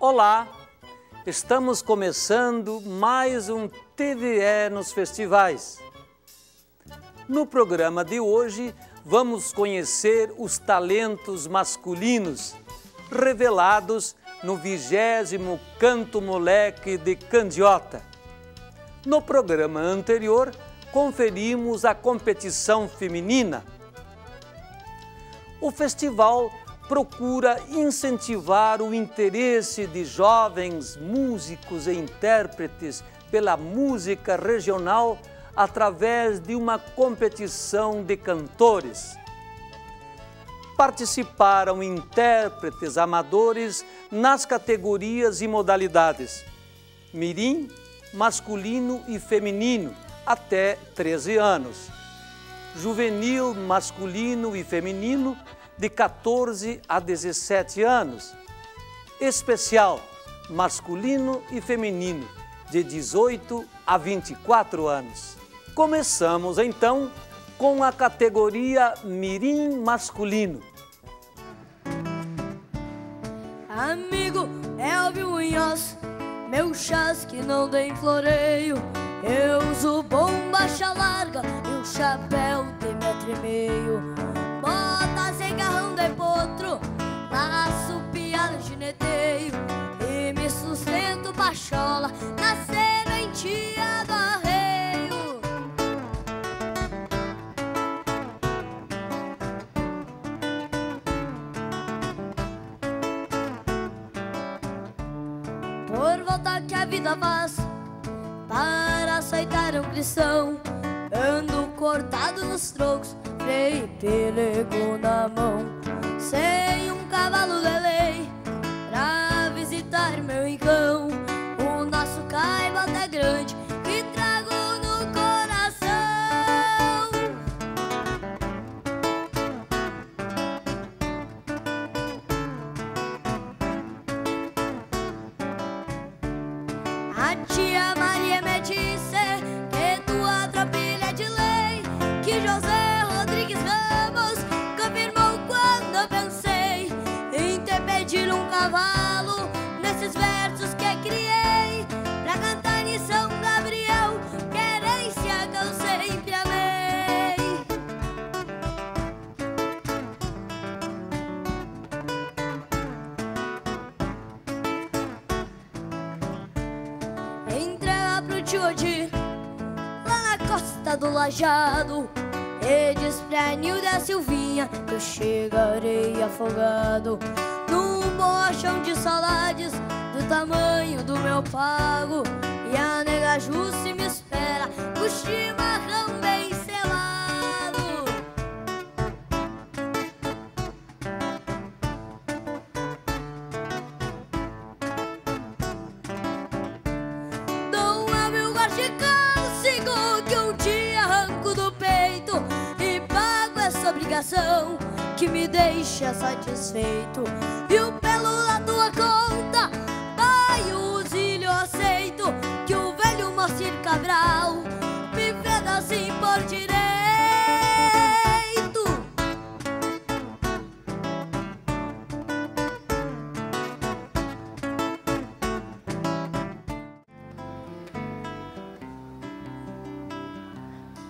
Olá, estamos começando mais um TVE nos festivais. No programa de hoje, vamos conhecer os talentos masculinos revelados no vigésimo Canto Moleque de Candiota. No programa anterior, conferimos a competição feminina. O festival procura incentivar o interesse de jovens músicos e intérpretes pela música regional através de uma competição de cantores. Participaram intérpretes amadores nas categorias e modalidades mirim, masculino e feminino, até 13 anos, juvenil, masculino e feminino, de 14 a 17 anos, especial, masculino e feminino, de 18 a 24 anos. Começamos então com a categoria Mirim Masculino. Amigo Elvio Munhoz, meu chás que não tem floreio. Eu uso bomba larga e um chapéu de metro e meio. E me sustento pachola na sementia do arreio. Por volta que a vida faz para aceitar um cristão. Ando cortado nos trocos, freio e pelego na mão. Sem um cavalo de Tia Maria me disse que tua tropilha de lei, que José Odir Lá na costa do Lajado E diz pra Nilda Silvinha Que eu chegarei afogado Num bolachão de saudades Do tamanho do meu pago. E a nega Jusce me espera Com chimarrão bem obrigação que me deixa satisfeito. E o pelo da tua conta, pai, o auxílio aceito que o velho Moacir Cabral me fez assim por direito.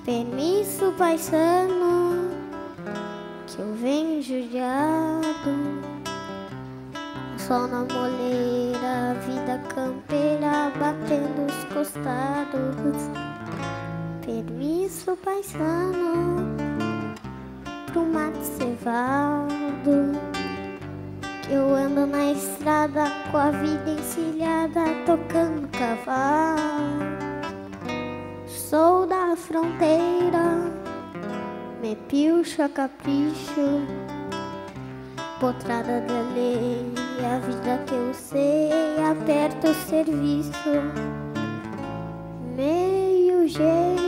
Permisso, paisano, eu venho judiado. Sol na moleira, vida campeira batendo os costados. Permisso, paisano, pro mato cevado. Que eu ando na estrada com a vida encilhada, tocando cavalo. Sou da fronteira, me pilcha capricho, potrada da lei, a vida que eu sei, aperta o serviço. Meio gente,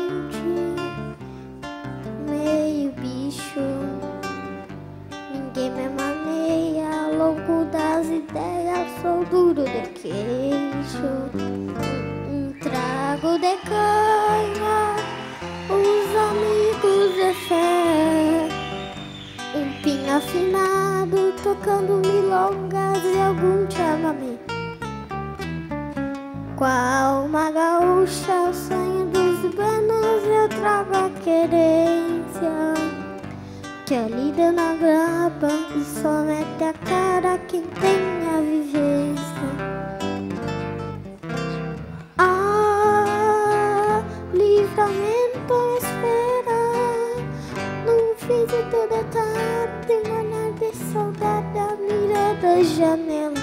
Com a alma gaúcha, o sonho dos banos, eu trago a querência. Que a lida na grapa e só mete a cara quem tem a vivência. Ah, livramento espera. Não fiz toda tarde, olhar de saudade, a mira da janela.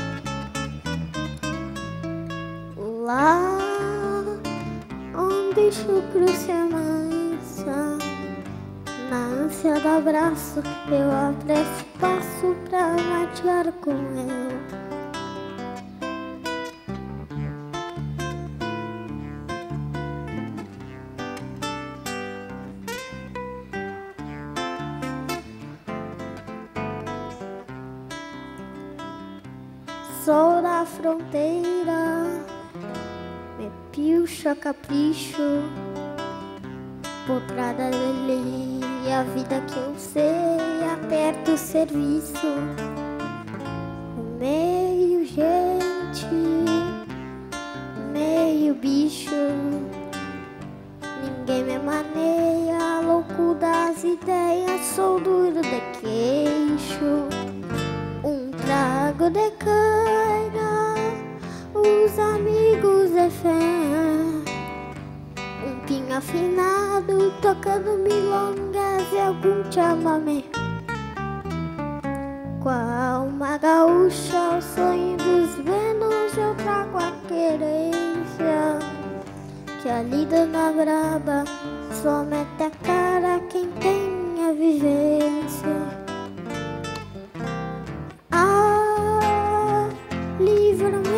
Onde chucro se amansa, na ânsia do abraço, eu apresso passo pra matear com ela. Sou da fronteira, pilcha capricho, potrada lelê, a vida que eu sei, aperto o serviço, tocando milongas e algum chamamé. Com a alma gaúcha, o sonho dos venos, eu trago a querência. Que a lida na braba só mete a cara quem tem a vivência. Ah, livramento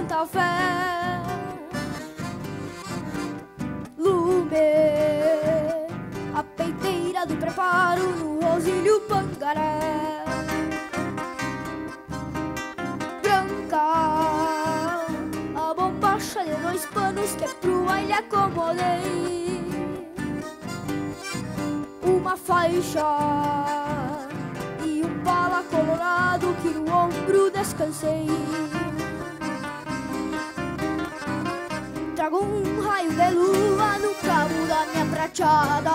Santa Fé. Lume, a peiteira do preparo no rosilho pangaré. Branca, a bombacha de dois panos que pro baile acomodei. Uma faixa e um bala colorado que no ombro descansei. Um raio de lua no cabo da minha prateada.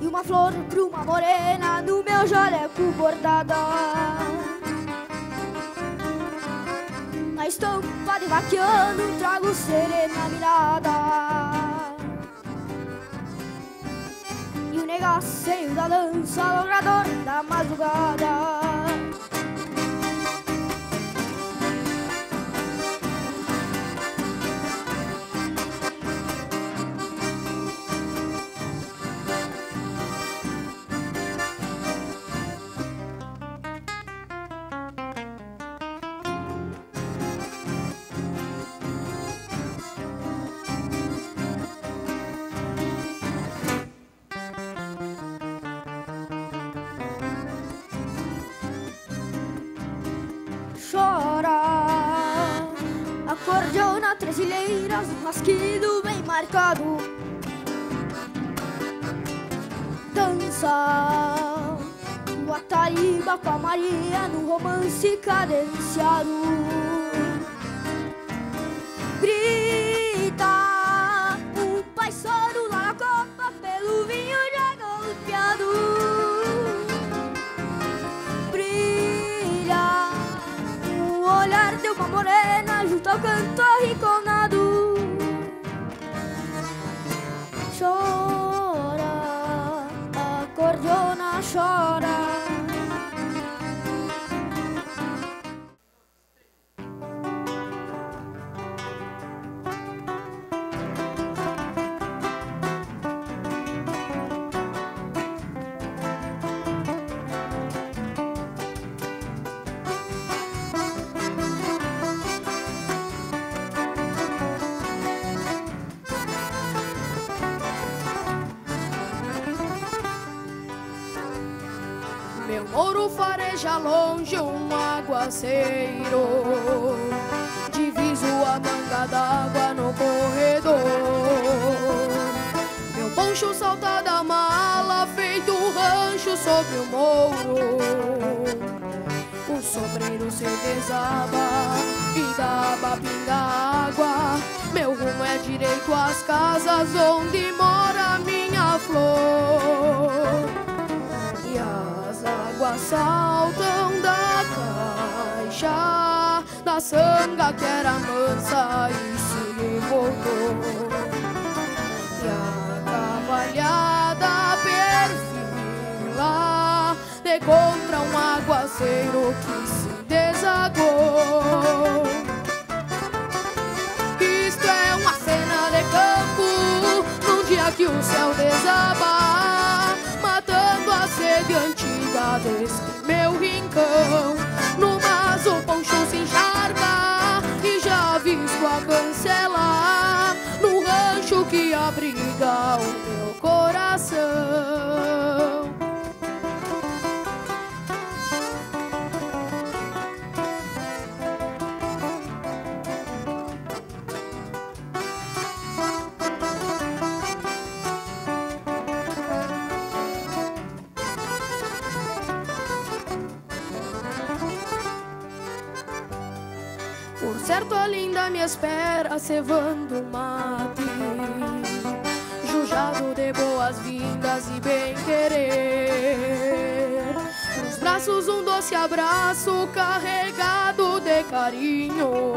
E uma flor pra uma morena no meu jaleco bordada. Na estampa de vaquiano trago serena mirada. E o negaceio da dança logrador da madrugada. Um rasquido bem marcado. Dança o Atariba com a Maria no romance cadenciado. Grita um pai soro lá na copa pelo vinho já golpeado brilha o olhar de uma morena junto ao canto arrinconado. Ouro fareja longe um aguaceiro. Diviso a manga d'água no corredor. Meu poncho salta da mala Feito um rancho sobre o mouro. O sombreiro se desaba E dá pinga água. Meu rumo é direito às casas Onde mora minha flor saltam da caixa Da sanga que era mansa e se revoltou. E a cavalhada perfila De contra um aguaceiro que se desagou. Isto é uma cena de campo Num dia que o céu desaba desse meu rincão. No mas o poncho se e já visto a cancela no rancho que abriga o meu coração. A linda me espera cevando mate. Jujado de boas-vindas e bem-querer. Nos braços um doce abraço carregado de carinho.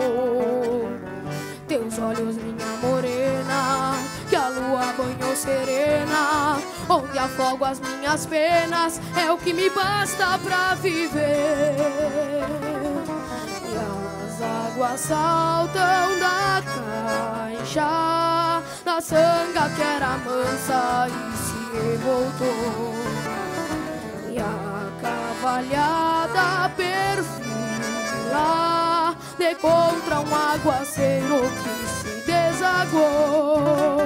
Teus olhos, minha morena, que a lua banhou serena. Onde afogo as minhas penas, é o que me basta pra viver saltam da caixa Da sanga que era mansa e se revoltou. E a cavalhada perfila De contra um aguaceiro que se desagou